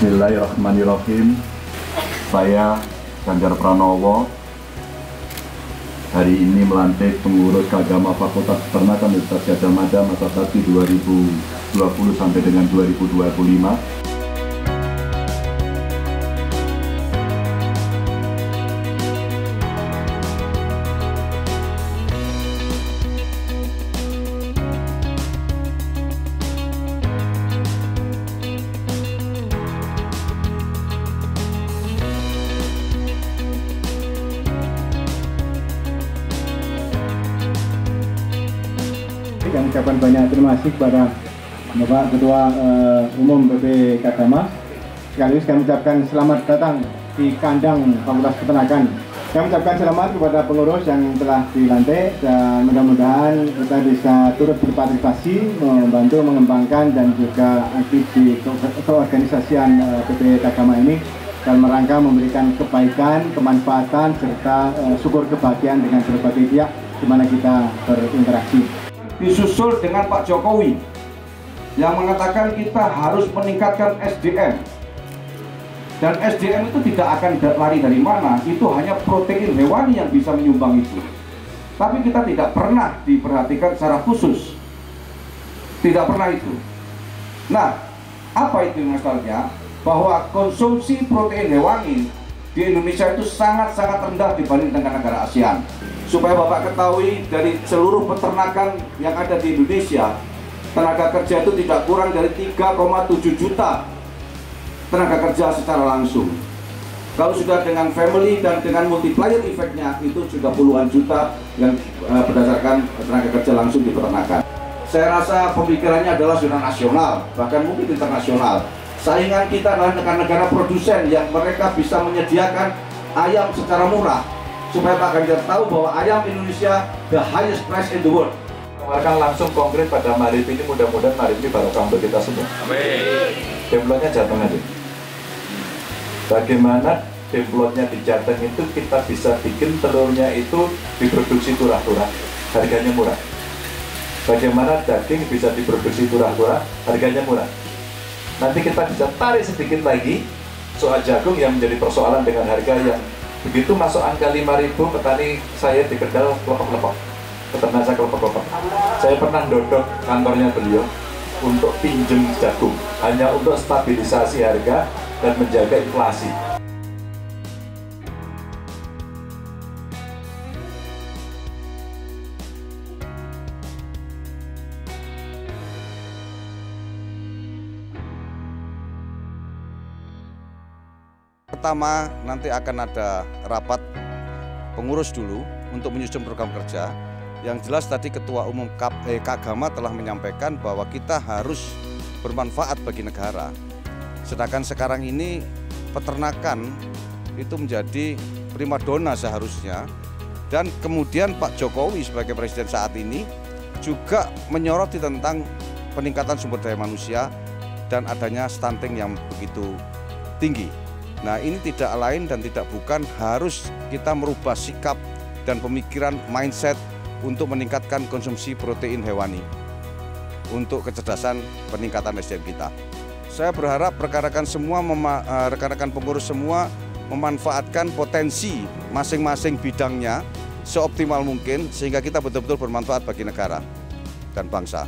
Bismillahirrahmanirrahim. Saya Ganjar Pranowo hari ini melantik pengurus agama Fakultas Peternakan Universitas Gajah Mada masa bakti 2020 sampai dengan 2025. Kami ucapkan banyak terima kasih kepada Bapak Ketua uh, Umum BP Kagama. Sekaligus kami ucapkan selamat datang di kandang Fakultas Peternakan. Kami ucapkan selamat kepada pengurus yang telah dilantik dan mudah-mudahan kita bisa turut berpartisipasi membantu mengembangkan dan juga aktif di ke- keorganisasian uh, BP Kagama ini dalam rangka memberikan kebaikan, kemanfaatan serta uh, syukur kebahagiaan dengan berbagai pihak di mana kita berinteraksi. Disusul dengan Pak Jokowi yang mengatakan kita harus meningkatkan SDM dan SDM itu tidak akan lari dari mana itu hanya protein hewani yang bisa menyumbang itu. Tapi kita tidak pernah diperhatikan secara khusus. Tidak pernah itu. Nah apa itu masalahnya bahwa konsumsi protein hewani di Indonesia itu sangat-sangat rendah dibanding dengan negara ASEAN. Supaya Bapak ketahui dari seluruh peternakan yang ada di Indonesia tenaga kerja itu tidak kurang dari 3,7 juta tenaga kerja secara langsung. Kalau sudah dengan family dan dengan multiplier efeknya itu sudah puluhan juta yang eh, berdasarkan tenaga kerja langsung di peternakan. Saya rasa pemikirannya adalah sudah nasional bahkan mungkin internasional saingan kita adalah negara-negara produsen yang mereka bisa menyediakan ayam secara murah supaya Pak Ganjar tahu bahwa ayam Indonesia the highest price in the world Tawarkan langsung konkret pada Marip ini mudah-mudahan Marip ini barokah untuk kita semua. Amin. Demplotnya Jateng aja. Bagaimana demplotnya di Jateng itu kita bisa bikin telurnya itu diproduksi turah-turah, harganya murah. Bagaimana daging bisa diproduksi turah-turah, harganya murah. Nanti kita bisa tarik sedikit lagi soal jagung yang menjadi persoalan dengan harga yang begitu masuk angka 5000 petani saya di Kendal kelopak-kelopak peternak saya kelopak-kelopak saya pernah dodok kantornya beliau untuk pinjem jagung. Hanya untuk stabilisasi harga dan menjaga inflasi Pertama, nanti akan ada rapat pengurus dulu untuk menyusun program kerja. Yang jelas tadi Ketua Umum Kap, eh, telah menyampaikan bahwa kita harus bermanfaat bagi negara. Sedangkan sekarang ini peternakan itu menjadi primadona seharusnya. Dan kemudian Pak Jokowi sebagai presiden saat ini juga menyoroti tentang peningkatan sumber daya manusia dan adanya stunting yang begitu tinggi. Nah ini tidak lain dan tidak bukan harus kita merubah sikap dan pemikiran mindset untuk meningkatkan konsumsi protein hewani untuk kecerdasan peningkatan SDM kita. Saya berharap rekan-rekan semua, eh, rekan-rekan pengurus semua memanfaatkan potensi masing-masing bidangnya seoptimal mungkin sehingga kita betul-betul bermanfaat bagi negara dan bangsa.